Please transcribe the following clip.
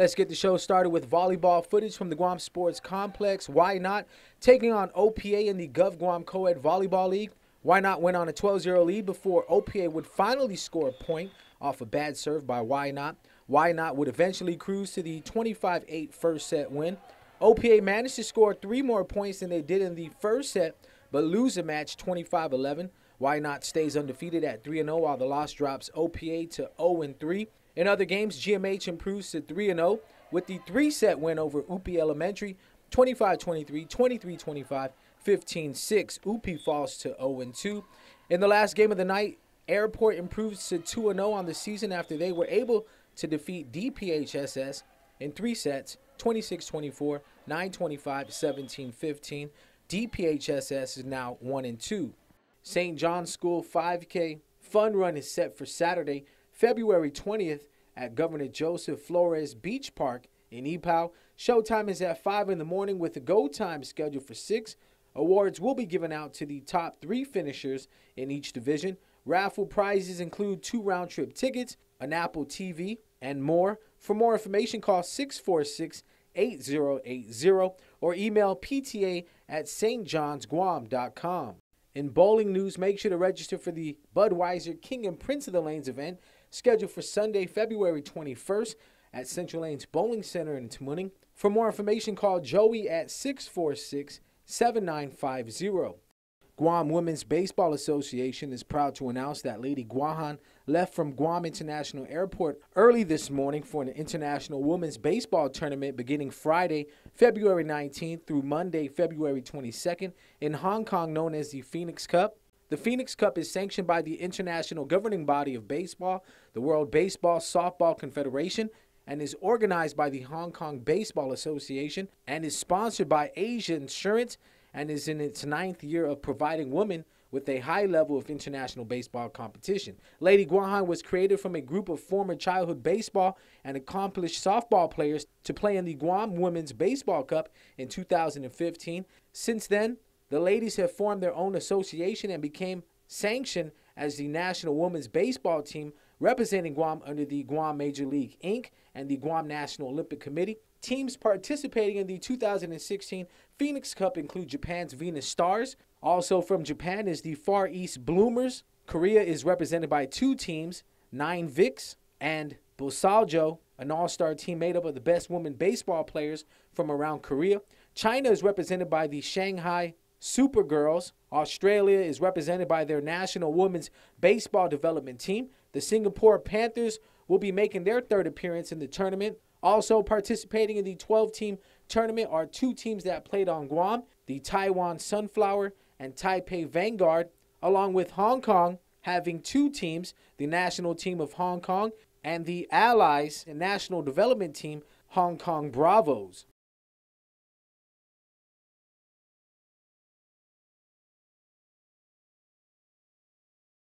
Let's get the show started with volleyball footage from the Guam Sports Complex. Why not? Taking on OPA in the Gov Guam Co-ed Volleyball League. Why not went on a 12-0 lead before OPA would finally score a point off a bad serve by Why Not. Why Not would eventually cruise to the 25-8 first set win. OPA managed to score three more points than they did in the first set, but lose the match 25-11. Why Not stays undefeated at 3-0 while the loss drops OPA to 0-3. In other games, GMH improves to 3 0 with the three set win over UPI Elementary 25 23, 23 25, 15 6. UPI falls to 0 2. In the last game of the night, Airport improves to 2 0 on the season after they were able to defeat DPHSS in three sets 26 24, 9 25, 17 15. DPHSS is now 1 2. St. John's School 5K fun run is set for Saturday, February 20th at Governor Joseph Flores Beach Park in Ypao. Showtime is at 5 in the morning with the go time scheduled for 6. Awards will be given out to the top three finishers in each division. Raffle prizes include two round trip tickets, an Apple TV, and more. For more information, call 646 8080 or email pta at stjohnsguam.com. In bowling news, make sure to register for the Budweiser King and Prince of the Lanes event scheduled for Sunday, February 21st at Central Lanes Bowling Center in Tamuning. For more information, call Joey at 646 7950. Guam Women's Baseball Association is proud to announce that Lady Guahan left from Guam International Airport early this morning for an international women's baseball tournament beginning Friday, February 19th through Monday, February 22nd in Hong Kong known as the Phoenix Cup. The Phoenix Cup is sanctioned by the international governing body of baseball, the World Baseball Softball Confederation, and is organized by the Hong Kong Baseball Association and is sponsored by Asia Insurance and is in its ninth year of providing women with a high level of international baseball competition. Lady Guahan was created from a group of former childhood baseball and accomplished softball players to play in the Guam Women's Baseball Cup in 2015. Since then, the ladies have formed their own association and became sanctioned as the national women's baseball team representing Guam under the Guam Major League Inc. and the Guam National Olympic Committee. Teams participating in the 2016 Phoenix Cup include Japan's Venus Stars. Also from Japan is the Far East Bloomers. Korea is represented by two teams, Nine Vics and Bosaljo, an all-star team made up of the best women baseball players from around Korea. China is represented by the Shanghai Supergirls. Australia is represented by their national women's baseball development team. The Singapore Panthers will be making their third appearance in the tournament. Also participating in the 12 team tournament are two teams that played on Guam the Taiwan Sunflower and Taipei Vanguard, along with Hong Kong having two teams the national team of Hong Kong and the Allies and National Development Team Hong Kong Bravos.